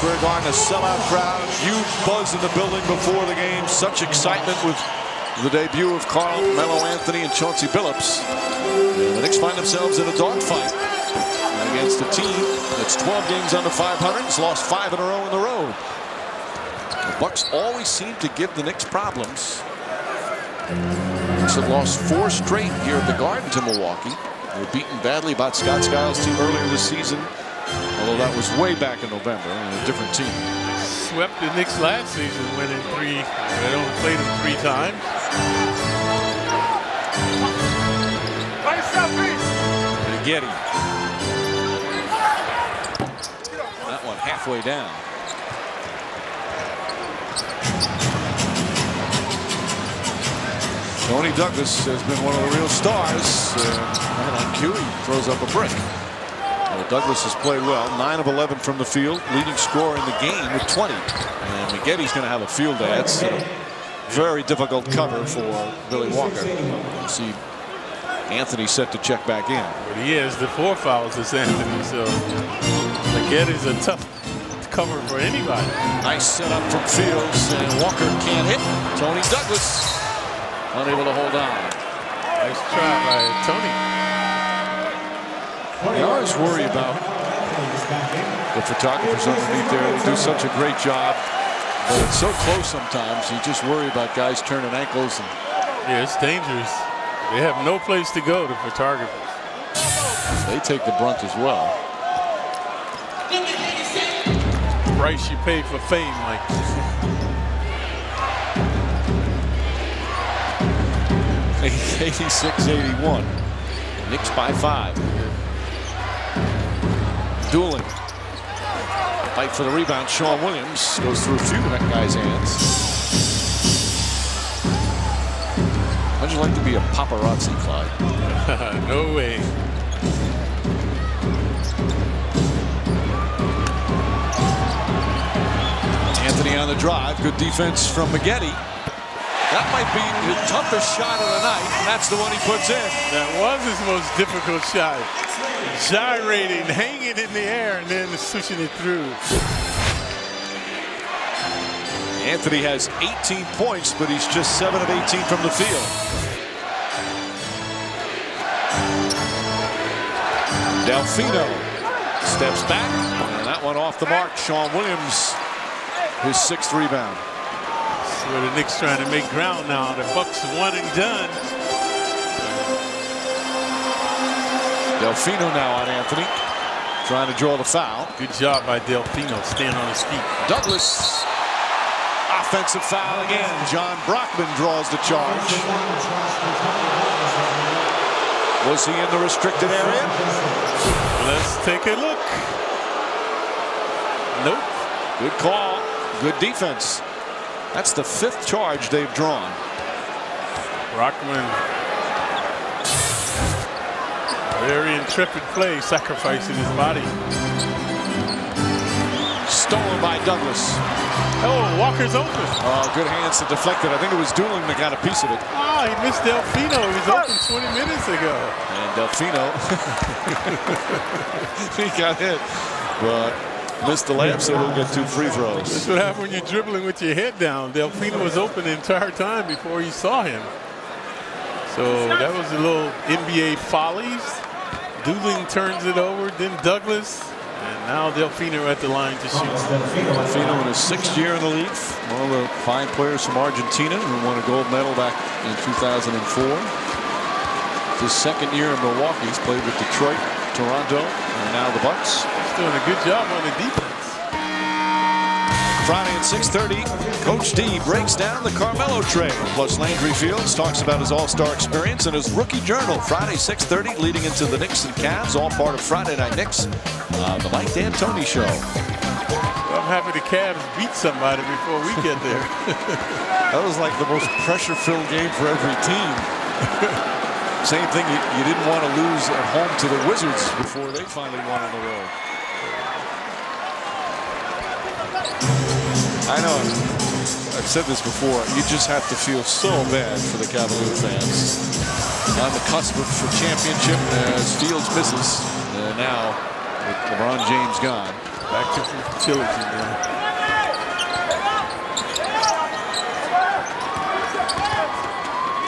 Square Garden, a sellout crowd, huge buzz in the building before the game, such excitement with the debut of Carmelo Anthony and Chauncey Billups. And the Knicks find themselves in a dogfight against a team that's 12 games under 500, has lost five in a row in the road. The Bucks always seem to give the Knicks problems. Knicks have lost four straight here at the Garden to Milwaukee. They were beaten badly by Scott Skiles' team earlier this season, although that was way back in November and a different team. Swept the Knicks last season, winning three. They only played them three times. Getty. That one halfway down. Toney Douglas has been one of the real stars. Uh, on cue, he throws up a brick. Douglas has played well. 9 of 11 from the field. Leading scorer in the game with 20. And Maggette's going to have a field day. That's a very difficult cover for Billy Walker. You see Anthony set to check back in. But he is. the four fouls as Anthony, so Maggette's a tough cover for anybody. Nice setup from Fields, and Walker can't hit. Toney Douglas unable to hold on. Nice try by Tony. You always worry about the photographers underneath there. They do such a great job, but it's so close sometimes. You just worry about guys turning ankles. And yeah, it's dangerous. They have no place to go, the photographers. They take the brunt as well. Price you pay for fame like this. 86-81. Knicks by five. Dooling. Fight for the rebound. Shawne Williams goes through a few of that guy's hands. How'd you like to be a paparazzi, Clyde? no way. Anthony on the drive. Good defense from Maggette. That might be the toughest shot of the night, and that's the one he puts in. That was his most difficult shot. Gyrating, hanging in the air, and then switching it through. Anthony has 18 points, but he's just 7 of 18 from the field. Delfino steps back, and that one off the mark. Shawne Williams, his sixth rebound. Where the Knicks trying to make ground now. The Bucks one and done. Delfino now on Anthony. Trying to draw the foul. Good job by Delfino. Stand on his feet. Douglas. Offensive foul again. Jon Brockman draws the charge. Was he in the restricted area? Let's take a look. Nope. Good call. Good defense. That's the fifth charge they've drawn. Brockman. Very intrepid play, sacrificing his body. Stolen by Douglas. Oh, Walker's open. Oh, good hands to deflect it. I think it was Dooling that got a piece of it. Oh, he missed Delfino. He was open 20 minutes ago. And Delfino, he got hit. But missed the layup, so he'll get two free throws. That's what happens when you're dribbling with your head down. Delfino was open the entire time before you saw him. So that was a little NBA follies. Dooling turns it over, then Douglas, and now Delfino at the line to shoot. Delfino in his sixth year in the league, one of the fine players from Argentina who won a gold medal back in 2004. His second year in Milwaukee, he's played with Detroit, Toronto, and now the Bucks. He's doing a good job on the defense. Friday at 6.30, Coach D breaks down the Carmelo trade. Plus Landry Fields talks about his all-star experience and his rookie journal. Friday 6.30 leading into the Knicks and Cavs, all part of Friday Night Knicks, uh, the Mike D'Antoni Show. I'm happy the Cavs beat somebody before we get there. that was like the most pressure-filled game for every team. Same thing, you, you didn't want to lose at home to the Wizards before they finally won on the road. I know. I've said this before. You just have to feel so bad for the Cavalier fans. On the cusp of a championship as Fields misses. Now, with LeBron James gone. Back to futility now.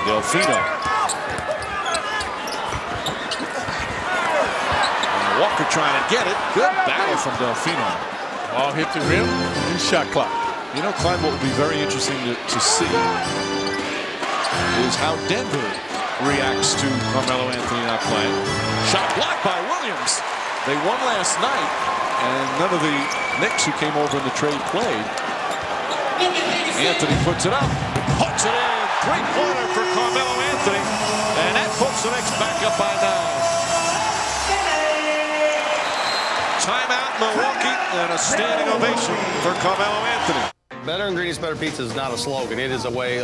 Delfino. Walker trying to get it. Good battle from Delfino. Ball hit the rim. New shot clock. You know, Clyde, what will be very interesting to, to see is how Denver reacts to Carmelo Anthony not playing. Shot blocked by Williams. They won last night, and none of the Knicks who came over in the trade played. Anthony puts it up, puts it in, three-pointer for Carmelo Anthony, and that puts the Knicks back up by nine. And a standing ovation for Carmelo Anthony. Better ingredients, better pizza is not a slogan. It is a way